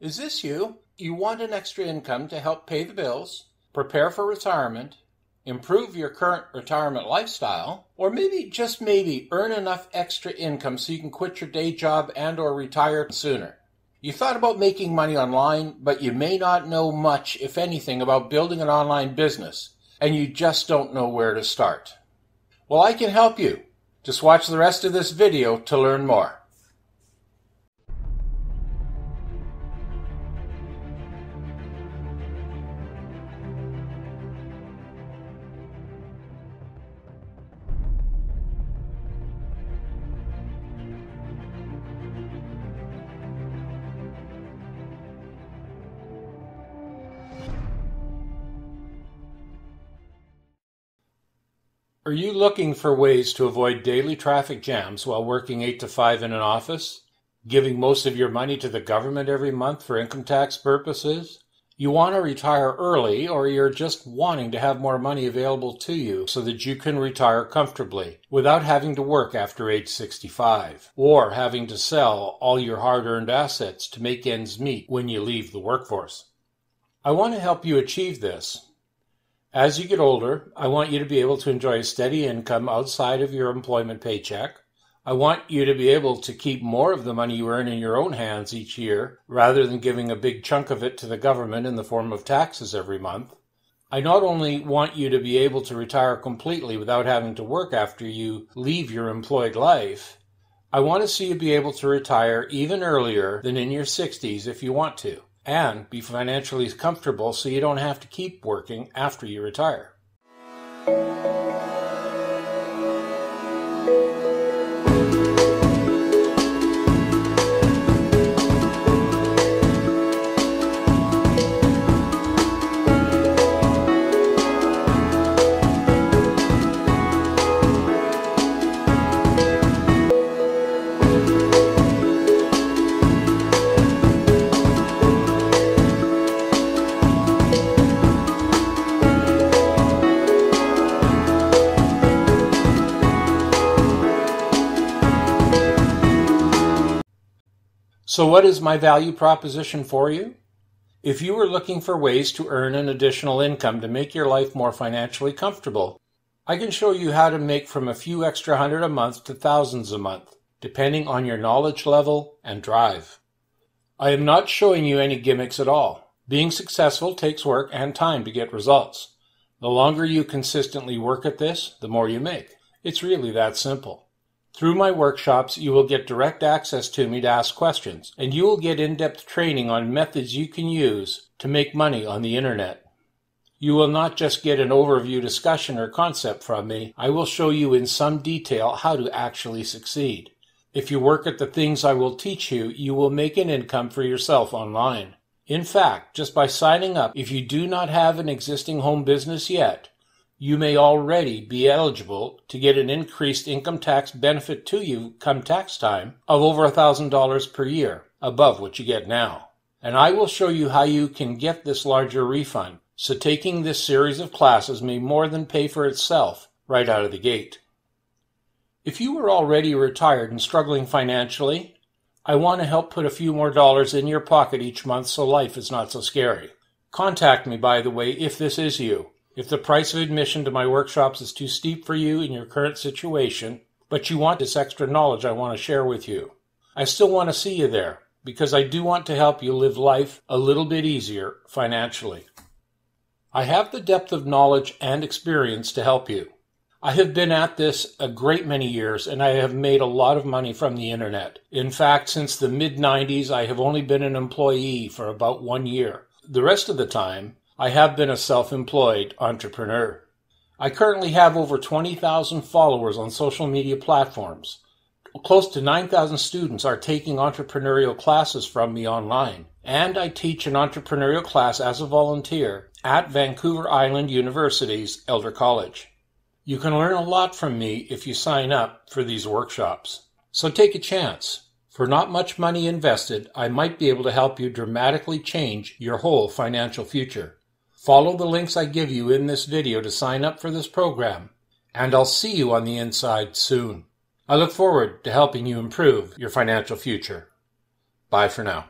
Is this you? You want an extra income to help pay the bills, prepare for retirement, improve your current retirement lifestyle, or maybe just maybe earn enough extra income so you can quit your day job and or retire sooner. You thought about making money online, but you may not know much if anything about building an online business and you just don't know where to start. Well, I can help you. Just watch the rest of this video to learn more. Are you looking for ways to avoid daily traffic jams while working 8 to 5 in an office? Giving most of your money to the government every month for income tax purposes? You want to retire early, or you're just wanting to have more money available to you so that you can retire comfortably without having to work after age 65, or having to sell all your hard earned assets to make ends meet when you leave the workforce. I want to help you achieve this as you get older, I want you to be able to enjoy a steady income outside of your employment paycheck. I want you to be able to keep more of the money you earn in your own hands each year rather than giving a big chunk of it to the government in the form of taxes every month. I not only want you to be able to retire completely without having to work after you leave your employed life, I want to see you be able to retire even earlier than in your 60s if you want to and be financially comfortable so you don't have to keep working after you retire. So, what is my value proposition for you? If you are looking for ways to earn an additional income to make your life more financially comfortable, I can show you how to make from a few extra hundred a month to thousands a month, depending on your knowledge level and drive. I am not showing you any gimmicks at all. Being successful takes work and time to get results. The longer you consistently work at this, the more you make. It's really that simple. Through my workshops, you will get direct access to me to ask questions, and you will get in-depth training on methods you can use to make money on the internet. You will not just get an overview discussion or concept from me, I will show you in some detail how to actually succeed. If you work at the things I will teach you, you will make an income for yourself online. In fact, just by signing up, if you do not have an existing home business yet, you may already be eligible to get an increased income tax benefit to you come tax time of over $1,000 per year above what you get now. And I will show you how you can get this larger refund. So taking this series of classes may more than pay for itself right out of the gate. If you are already retired and struggling financially, I want to help put a few more dollars in your pocket each month so life is not so scary. Contact me, by the way, if this is you. If the price of admission to my workshops is too steep for you in your current situation, but you want this extra knowledge I want to share with you, I still want to see you there because I do want to help you live life a little bit easier financially. I have the depth of knowledge and experience to help you. I have been at this a great many years and I have made a lot of money from the internet. In fact, since the mid 90s, I have only been an employee for about one year. The rest of the time, I have been a self employed entrepreneur. I currently have over 20,000 followers on social media platforms. Close to 9,000 students are taking entrepreneurial classes from me online, and I teach an entrepreneurial class as a volunteer at Vancouver Island University's Elder College. You can learn a lot from me if you sign up for these workshops. So take a chance. For not much money invested, I might be able to help you dramatically change your whole financial future. Follow the links I give you in this video to sign up for this program, and I'll see you on the inside soon. I look forward to helping you improve your financial future. Bye for now.